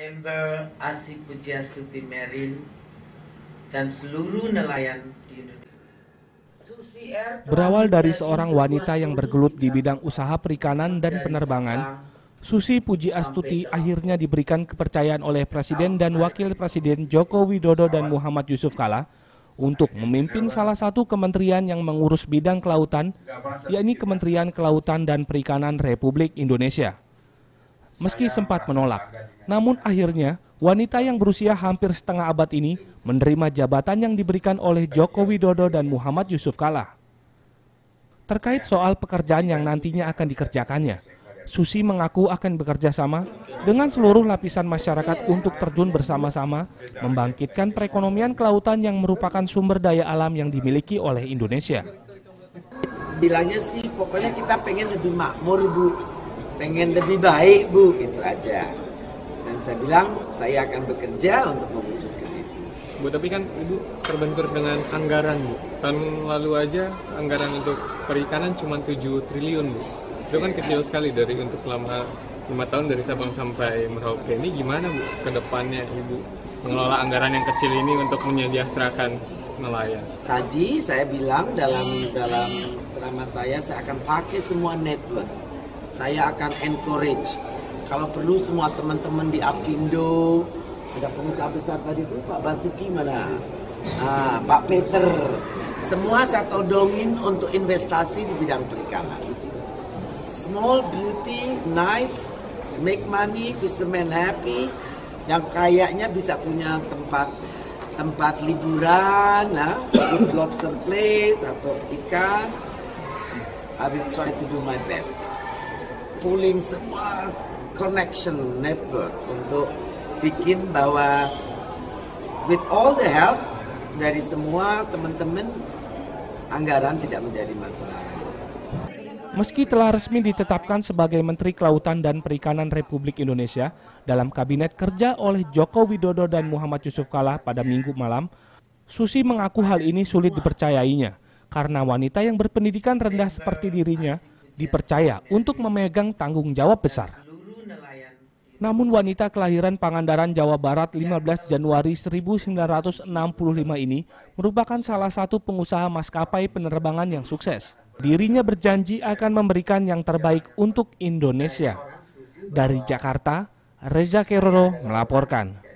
member ASI Pujiastuti Merin dan seluruh nelayan di Indonesia. Berawal dari seorang wanita yang bergelut di bidang usaha perikanan dan penerbangan, Susi Puji Astuti akhirnya diberikan kepercayaan oleh Presiden dan Wakil Presiden Joko Widodo dan Muhammad Yusuf Kala untuk memimpin salah satu kementerian yang mengurus bidang kelautan, yakni Kementerian Kelautan dan Perikanan Republik Indonesia. Meski sempat menolak, namun akhirnya wanita yang berusia hampir setengah abad ini menerima jabatan yang diberikan oleh Joko Widodo dan Muhammad Yusuf Kala. Terkait soal pekerjaan yang nantinya akan dikerjakannya, Susi mengaku akan bekerja sama dengan seluruh lapisan masyarakat untuk terjun bersama-sama membangkitkan perekonomian kelautan yang merupakan sumber daya alam yang dimiliki oleh Indonesia. bilangnya sih pokoknya kita pengen lebih makmur bu pengen lebih baik bu itu aja saya bilang saya akan bekerja untuk mewujudkan itu Bu, tapi kan Ibu terbentur dengan anggaran, Bu. Tahun lalu aja anggaran untuk perikanan cuma 7 triliun, Bu. Itu kan kecil sekali dari untuk selama lima tahun dari Sabang sampai Merauke. Ini gimana, Bu, ke depannya Ibu mengelola anggaran yang kecil ini untuk menyejahterakan nelayan? tadi saya bilang dalam dalam selama saya saya akan pakai semua network saya akan encourage kalau perlu semua teman-teman di Apindo ada pengusaha besar tadi itu Pak Basuki mana ah, Pak Peter semua saya todongin untuk investasi di bidang perikanan small beauty nice make money fisherman happy yang kayaknya bisa punya tempat tempat liburan, nah, good lobster place atau ikan. I will try to do my best. Pulling semua connection network untuk bikin bahwa with all the help dari semua teman-teman anggaran tidak menjadi masalah. Meski telah resmi ditetapkan sebagai Menteri Kelautan dan Perikanan Republik Indonesia dalam Kabinet Kerja oleh Joko Widodo dan Muhammad Yusuf Kala pada minggu malam, Susi mengaku hal ini sulit dipercayainya karena wanita yang berpendidikan rendah seperti dirinya dipercaya untuk memegang tanggung jawab besar. Namun wanita kelahiran Pangandaran, Jawa Barat 15 Januari 1965 ini merupakan salah satu pengusaha maskapai penerbangan yang sukses. Dirinya berjanji akan memberikan yang terbaik untuk Indonesia. Dari Jakarta, Reza Keroro melaporkan.